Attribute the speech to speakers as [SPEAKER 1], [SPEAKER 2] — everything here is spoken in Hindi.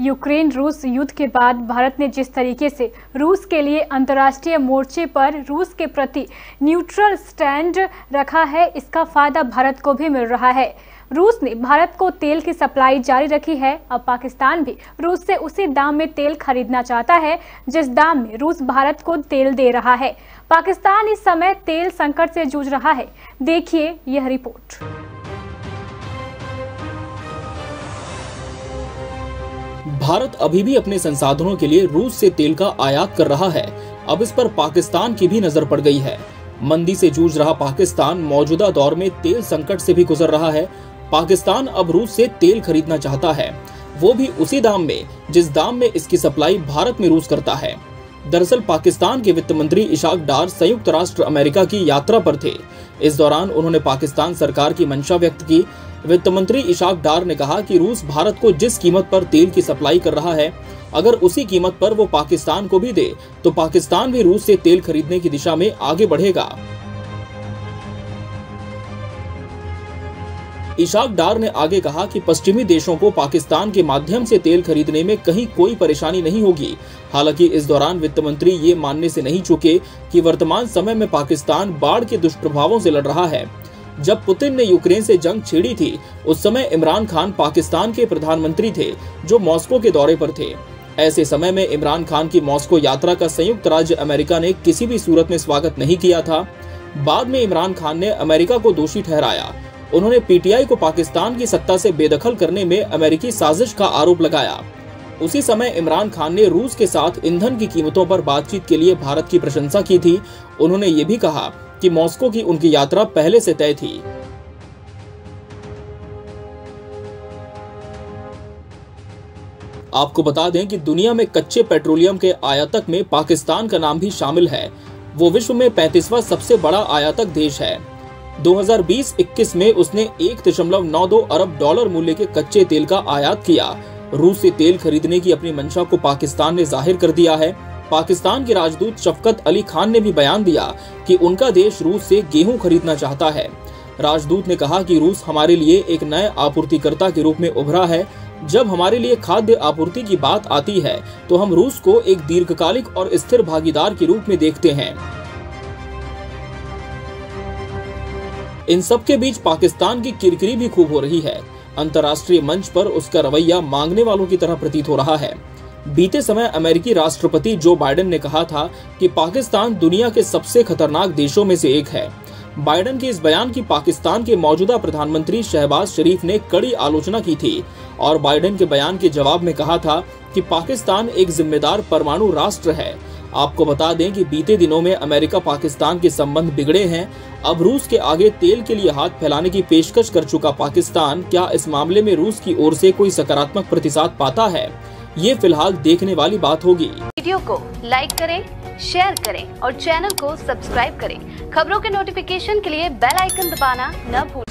[SPEAKER 1] यूक्रेन रूस युद्ध के बाद भारत ने जिस तरीके से रूस के लिए अंतर्राष्ट्रीय मोर्चे पर रूस के प्रति न्यूट्रल स्टैंड रखा है, इसका फ़ायदा भारत को भी मिल रहा है। रूस ने भारत को तेल की सप्लाई जारी रखी है, अब पाकिस्तान भी रूस से उसी दाम में तेल खरीदना चाहता है, जिस दाम में रूस भारत को तेल दे रहा है। पाकिस्तान इस समय तेल संकट से जूझ रहा है। देखिए यह रिपोर्ट।
[SPEAKER 2] भारत अभी भी अपने संसाधनों के लिए रूस से तेल का आयात कर रहा है। अब इस पर पाकिस्तान की भी नज़र पड़ गई है। मंदी से जूझ रहा पाकिस्तान मौजूदा दौर में तेल संकट से भी गुजर रहा है। पाकिस्तान अब रूस से तेल खरीदना चाहता है। वो भी उसी दाम में, जिस दाम में इसकी सप्लाई भारत में रूस करता है। दरअसल पाकिस्तान के वित्त मंत्री इशाक डार संयुक्त राष्ट्र अमेरिका की यात्रा पर थे। इस दौरान उन्होंने पाकिस्तान सरकार की मंशा व्यक्त की। वित्त मंत्री इशाक डार ने कहा कि रूस भारत को जिस कीमत पर तेल की सप्लाई कर रहा है, अगर उसी कीमत पर वो पाकिस्तान को भी दे तो पाकिस्तान भी रूस से तेल खरीदने की दिशा में आगे बढ़ेगा। इशाक डार ने आगे कहा कि पश्चिमी देशों को पाकिस्तान के माध्यम से तेल खरीदने में कहीं कोई परेशानी नहीं होगी। हालाँकि इस दौरान वित्त मंत्री ये मानने से नहीं चुके कि वर्तमान समय में पाकिस्तान बाढ़ के दुष्प्रभावों से लड़ रहा है। जब पुतिन ने यूक्रेन से जंग छेड़ी थी, उस समय इमरान खान पाकिस्तान के प्रधानमंत्री थे, जो मॉस्को के दौरे पर थे। ऐसे समय में इमरान खान की मॉस्को यात्रा का संयुक्त राज्य अमेरिका ने किसी भी सूरत में स्वागत नहीं किया था। बाद में इमरान खान ने अमेरिका को दोषी ठहराया। उन्होंने पीटीआई को पाकिस्तान की सत्ता से बेदखल करने में अमेरिकी साजिश का आरोप लगाया। उसी समय इमरान खान ने रूस के साथ ईंधन की कीमतों पर बातचीत के लिए भारत की प्रशंसा की थी। उन्होंने ये भी कहा कि मॉस्को की उनकी यात्रा पहले से तय थी। आपको बता दें कि दुनिया में कच्चे पेट्रोलियम के आयातक में पाकिस्तान का नाम भी शामिल है। वो विश्व में पैंतीसवा सबसे बड़ा आयातक देश है। 2020-21 में उसने एक दशमलव नौ दो अरब डॉलर मूल्य के कच्चे तेल का आयात किया। रूस से तेल खरीदने की अपनी मंशा को पाकिस्तान ने ज़ाहिर कर दिया है। पाकिस्तान के राजदूत शफकत अली खान ने भी बयान दिया कि उनका देश रूस से गेहूँ खरीदना चाहता है। राजदूत ने कहा कि रूस हमारे लिए एक नए आपूर्तिकर्ता के रूप में उभरा है। जब हमारे लिए खाद्य आपूर्ति की बात आती है तो हम रूस को एक दीर्घकालिक और स्थिर भागीदार के रूप में देखते हैं। इन सब के बीच पाकिस्तान की किरकिरी भी खूब हो रही है। अंतर्राष्ट्रीय मंच पर उसका रवैया मांगने वालों की तरह प्रतीत हो रहा है। बीते समय अमेरिकी राष्ट्रपति जो बाइडेन ने कहा था कि पाकिस्तान दुनिया के सबसे खतरनाक देशों में से एक है। बाइडेन के इस बयान की पाकिस्तान के मौजूदा प्रधानमंत्री शहबाज शरीफ ने कड़ी आलोचना की थी और बाइडेन के बयान के जवाब में कहा था कि पाकिस्तान एक जिम्मेदार परमाणु राष्ट्र है। आपको बता दें कि बीते दिनों में अमेरिका पाकिस्तान के संबंध बिगड़े हैं। अब रूस के आगे तेल के लिए हाथ फैलाने की पेशकश कर चुका पाकिस्तान, क्या इस मामले में रूस की ओर से कोई सकारात्मक प्रतिसाद पाता है? ये फ़िलहाल देखने वाली बात होगी।
[SPEAKER 3] वीडियो को लाइक करें, शेयर करें और चैनल को सब्सक्राइब करें। खबरों के नोटिफिकेशन के लिए बेल आइकन दबाना न भूलें।